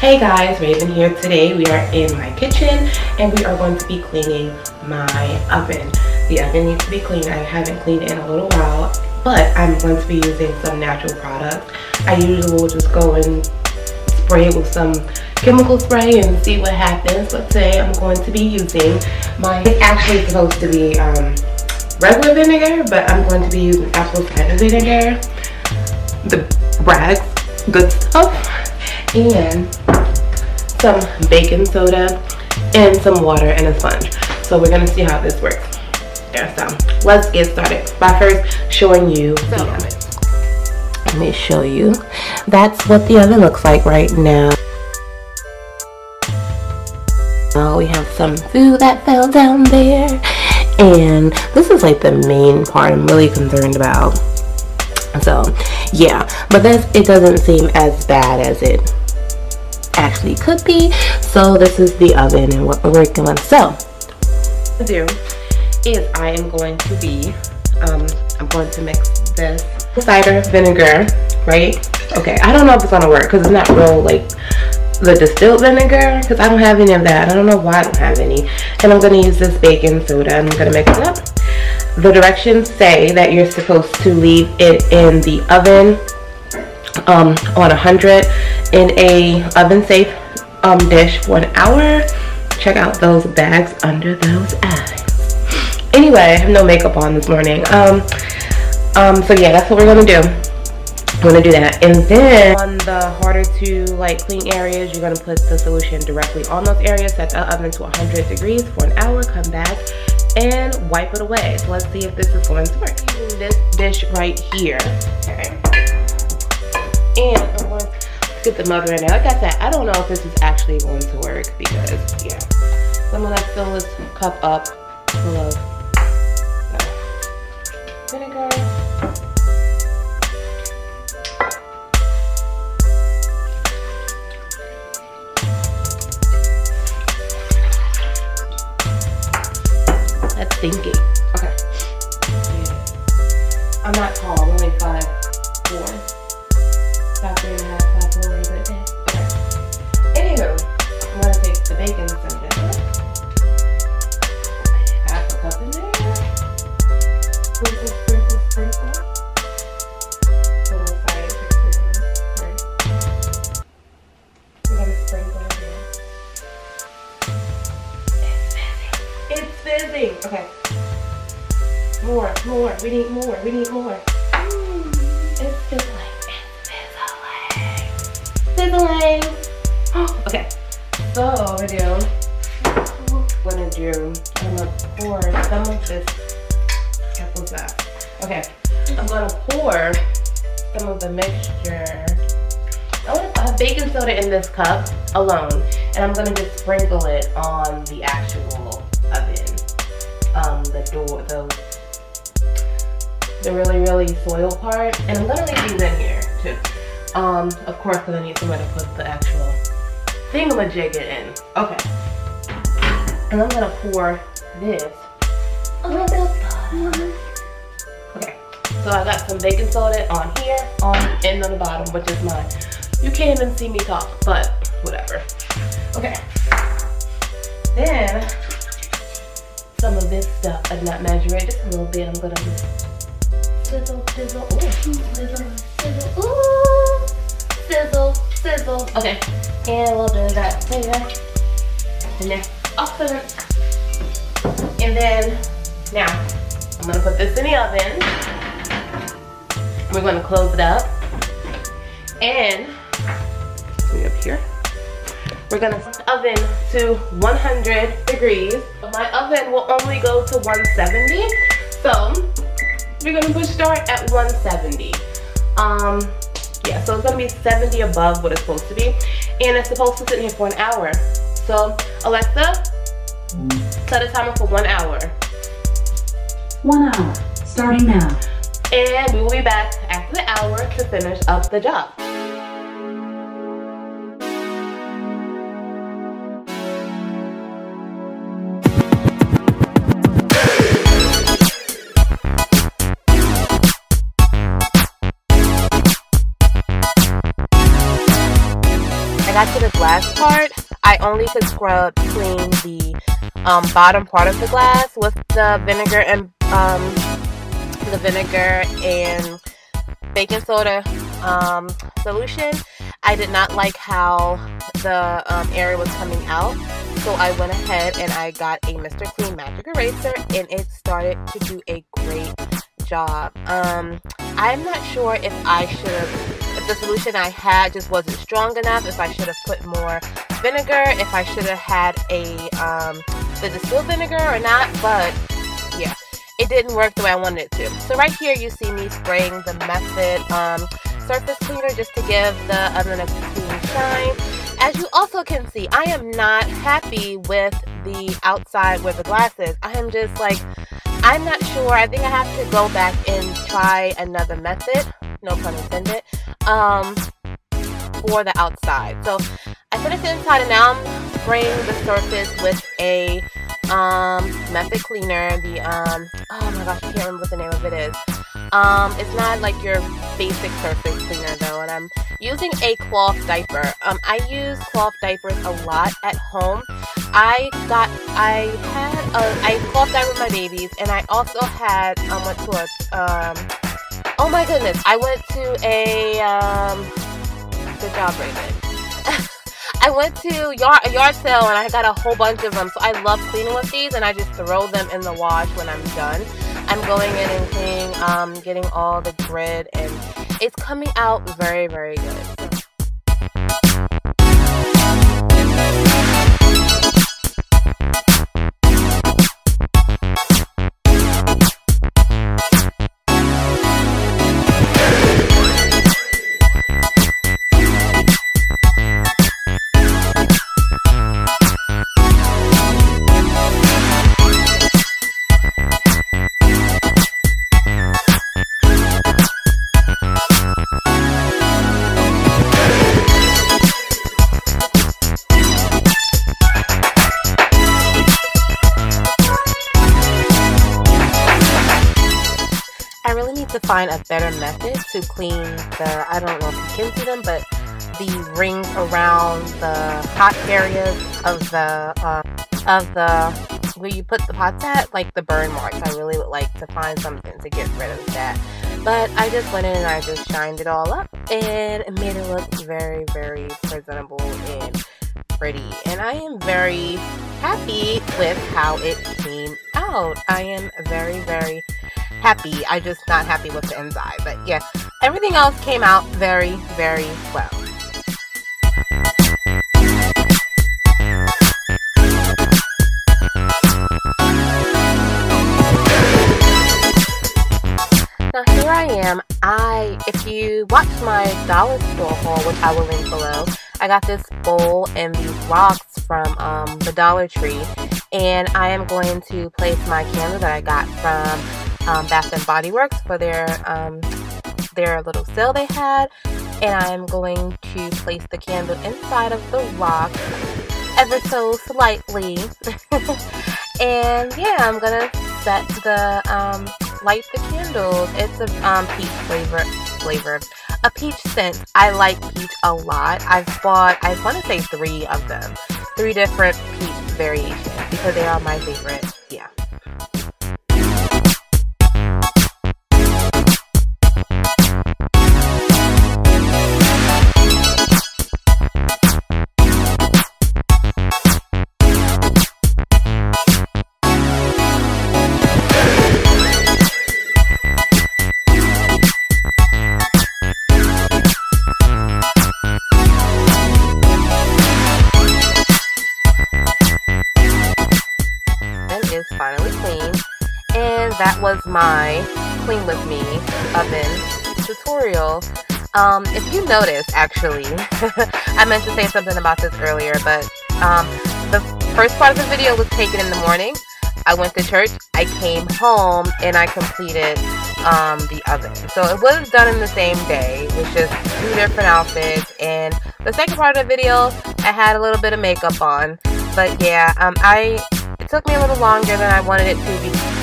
Hey guys, Raven here. Today we are in my kitchen and we are going to be cleaning my oven. The oven needs to be cleaned. I haven't cleaned in a little while, but I'm going to be using some natural product. I usually will just go and spray it with some chemical spray and see what happens. But today I'm going to be using my, it's actually supposed to be um, regular vinegar, but I'm going to be using apple cider vinegar, the Bragg's good stuff, and some baking soda and some water and a sponge. So we're gonna see how this works. Yeah, so let's get started by first showing you so, the oven. Let me show you. That's what the oven looks like right now. Now we have some food that fell down there. And this is like the main part I'm really concerned about. So yeah, but this it doesn't seem as bad as it actually could be. So this is the oven and what we're working on. So to do is I am going to be, um, I'm going to mix this cider vinegar, right? Okay, I don't know if it's gonna work because it's not real like the distilled vinegar because I don't have any of that. I don't know why I don't have any. And I'm gonna use this baking soda and I'm gonna mix it up. The directions say that you're supposed to leave it in the oven um, on 100 in a oven safe um, dish for an hour. Check out those bags under those eyes. Anyway, I have no makeup on this morning. Um, um, so yeah, that's what we're gonna do. I'm gonna do that. And then on the harder to like clean areas, you're gonna put the solution directly on those areas, set the oven to 100 degrees for an hour, come back and wipe it away. So let's see if this is going to work. This dish right here. Okay. And I'm going to get the mother in there. Like I said, I don't know if this is actually going to work because, yeah. So I'm going to fill this cup up full of vinegar. That's thinking. Okay. Yeah. I'm not tall, I'm only five four Anywho, I'm gonna take the bacon. Half a cup in there. Sprinkle, sprinkle, sprinkle. Little experiment, right? Gonna sprinkle it in. It's fizzing. It's fizzing. Okay. More, more. We need more. We need more. So do, I'm gonna do, I'm gonna pour some of this? Okay, I'm gonna pour some of the mixture. I want to have baking soda in this cup alone, and I'm gonna just sprinkle it on the actual oven. Um, the door, the the really, really soil part. And I'm gonna leave these in here too. Um, of course, because I need somewhere to put the actual thingamajig it in. Okay. And I'm gonna pour this. Okay. So I got some baking soda on here, on and on the bottom, which is mine. You can't even see me talk, but whatever. Okay. Then some of this stuff, I did not measure it, just a little bit. I'm gonna sizzle, sizzle, ooh, sizzle, sizzle, ooh sizzle, sizzle. Okay, and we'll do that there. And then open. And then, now, I'm gonna put this in the oven. We're gonna close it up. And, up here. We're gonna the oven to 100 degrees. My oven will only go to 170. So, we're gonna push start at 170. Um, yeah, so it's gonna be 70 above what it's supposed to be. And it's supposed to sit in here for an hour. So Alexa, set a timer for one hour. One hour, starting now. And we will be back after the hour to finish up the job. Glass part, I only could scrub clean the um, bottom part of the glass with the vinegar and um, the vinegar and baking soda um, solution. I did not like how the um, area was coming out, so I went ahead and I got a Mr. Clean Magic Eraser, and it started to do a great job. Um, I'm not sure if I should have, if the solution I had just wasn't strong enough, if I should have put more vinegar, if I should have had a um, the distilled vinegar or not, but yeah, it didn't work the way I wanted it to. So right here you see me spraying the Method um, surface cleaner just to give the oven a clean shine. As you also can see, I am not happy with the outside where the glass is. I am just like, I'm not sure. I think I have to go back and try another method. No pun intended. Um, for the outside. So I finished the inside and now I'm spraying the surface with a um, method cleaner. The, um, oh my gosh, I can't remember what the name of it is. Um, it's not like your basic surface cleaner though, and I'm using a cloth diaper. Um, I use cloth diapers a lot at home. I got, I had a, I cloth diaper my babies, and I also had, um, went to a, um, oh my goodness, I went to a, um, good job, Raven. I went to yard, a yard sale and I got a whole bunch of them. So I love cleaning with these and I just throw them in the wash when I'm done. I'm going in and cleaning, um, getting all the grit and it's coming out very, very good. Find a better method to clean the, I don't know if you can see them, but the rings around the hot areas of the, uh, of the, where you put the pots at, like the burn marks. I really would like to find something to get rid of that. But I just went in and I just shined it all up and made it look very, very presentable and pretty. And I am very happy with how it came out. I am very, very happy. I'm just not happy with the inside. But yeah, everything else came out very, very well. Now here I am. I, if you watch my dollar store haul, which I will link below, I got this bowl and these rocks from um, the Dollar Tree, and I am going to place my candle that I got from um, Bath and Body Works for their um, their little sale they had, and I'm going to place the candle inside of the rock ever so slightly. and yeah, I'm gonna set the um, light the candles. It's a um, peach flavor flavor. A peach scent. I like peach a lot. I've bought I want to say three of them, three different peach variations because they are my favorite. My Clean With Me oven tutorial. Um, if you notice, actually, I meant to say something about this earlier, but um, the first part of the video was taken in the morning. I went to church, I came home, and I completed um, the oven. So it was done in the same day. It was just two different outfits. And the second part of the video, I had a little bit of makeup on. But yeah, um, I it took me a little longer than I wanted it to be.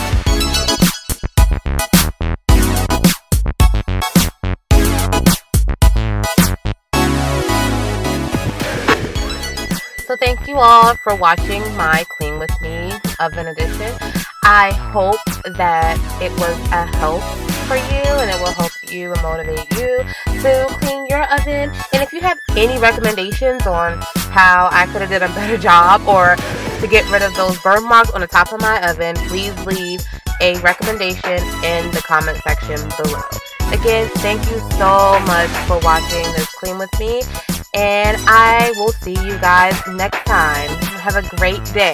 So thank you all for watching my Clean With Me oven edition. I hope that it was a help for you and it will help you and motivate you to clean your oven. And if you have any recommendations on how I could have did a better job or to get rid of those burn marks on the top of my oven, please leave a recommendation in the comment section below. Again, thank you so much for watching this Clean With Me and I will see you guys next time. Have a great day.